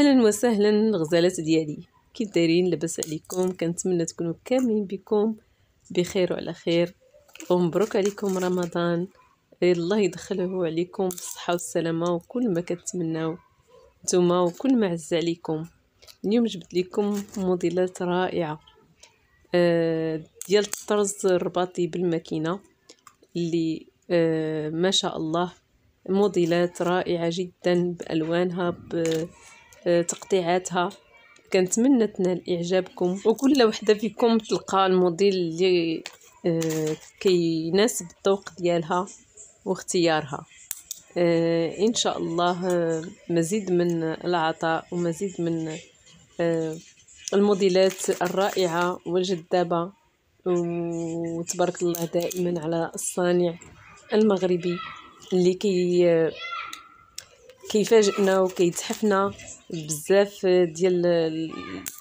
أهلا وسهلا الغزالات ديالي. كي دايرين لاباس عليكم. كنتمنى تكونوا كاملين بكم بخير وعلى خير. ومبروك عليكم رمضان. الله يدخله عليكم بالصحة والسلامة وكل ما كتمناو نتوما وكل ما عز عليكم. اليوم جبت لكم موديلات رائعة. آه ديال الطرز الرباطي بالماكينة اللي آه ما شاء الله موديلات رائعة جدا بألوانها بتقطيعاتها كنتمنى تنال إعجابكم. وكل وحدة فيكم تلقى الموديل اللي آه كيناسب الذوق ديالها واختيارها. آه إن شاء الله آه مزيد من العطاء ومزيد من آه الموديلات الرائعة والجذابة. وتبارك الله دائما على الصانع المغربي اللي كي كيفاجئنا وكيتحفنا بزاف ديال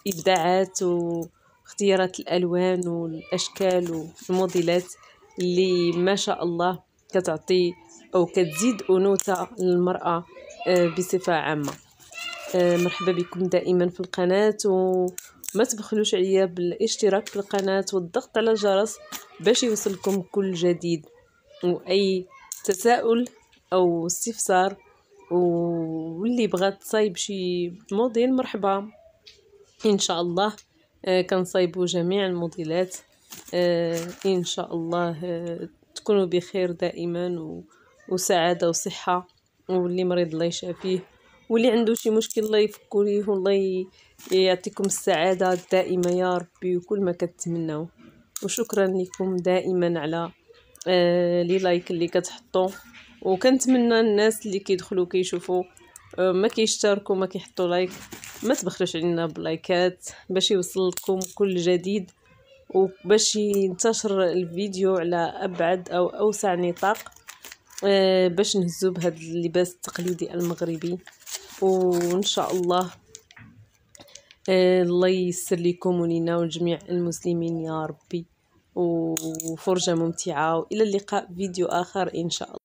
الابداعات واختيارات الالوان والاشكال والموديلات اللي ما شاء الله كتعطي أو كتزيد انوثة للمرأة آه، بصفة عامة. آه، مرحبا بكم دائما في القناة وما تبخلوش عليا بالاشتراك في القناة والضغط على الجرس باش يوصلكم كل جديد واي تساؤل أو استفسار واللي بغات تصايب شي موديل مرحبا. إن شاء الله آه كنصايبوا جميع الموديلات. آه إن شاء الله آه تكونوا بخير دائما. وسعادة وصحة. واللي مريض الله يشافيه. واللي عنده شي مشكل الله يفكو ليه والله يعطيكم السعادة الدائمه يا ربي وكل ما كتمناو وشكرا لكم دائما على les likes اللي كتحطوا وكنتمنى الناس اللي كيدخلوا كيشوفوا آه ما كيشتركوا ما كيحطوا like ما تبخلوش علينا بلايكات باش يوصل لكم كل جديد وباش ينتشر الفيديو على أبعد أو أوسع نطاق آه باش نهزو بهذا اللباس التقليدي المغربي. وإن شاء الله آه الله ييسر لكم ولينا ولجميع المسلمين يا ربي. وفرجة ممتعة وإلى اللقاء فيديو آخر إن شاء الله.